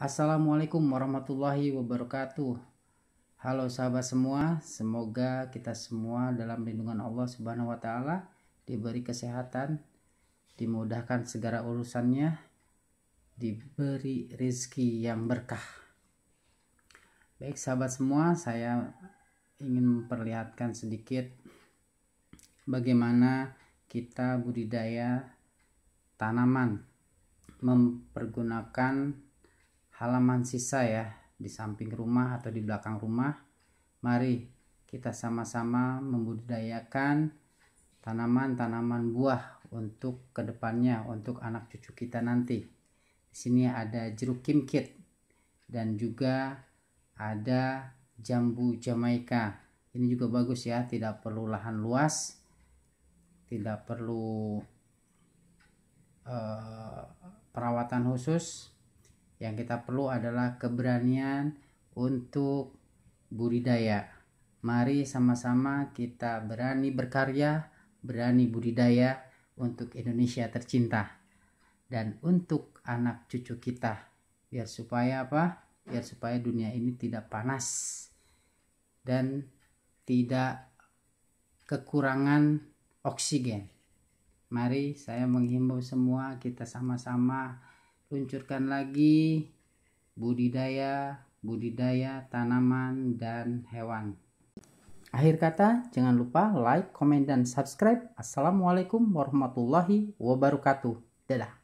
Assalamualaikum warahmatullahi wabarakatuh. Halo sahabat semua, semoga kita semua dalam lindungan Allah Subhanahu wa taala diberi kesehatan, dimudahkan segala urusannya, diberi rezeki yang berkah. Baik sahabat semua, saya ingin memperlihatkan sedikit bagaimana kita budidaya tanaman mempergunakan halaman sisa ya di samping rumah atau di belakang rumah. Mari kita sama-sama membudidayakan tanaman-tanaman buah untuk ke depannya, untuk anak cucu kita nanti. Di sini ada jeruk kimkit dan juga ada jambu Jamaika. Ini juga bagus ya, tidak perlu lahan luas, tidak perlu uh, perawatan khusus yang kita perlu adalah keberanian untuk budidaya. Mari sama-sama kita berani berkarya, berani budidaya untuk Indonesia tercinta dan untuk anak cucu kita. Biar supaya apa? Biar supaya dunia ini tidak panas dan tidak kekurangan oksigen. Mari saya menghimbau semua kita sama-sama luncurkan lagi budidaya budidaya tanaman dan hewan. Akhir kata, jangan lupa like, komen, dan subscribe. Assalamualaikum warahmatullahi wabarakatuh. Dadah.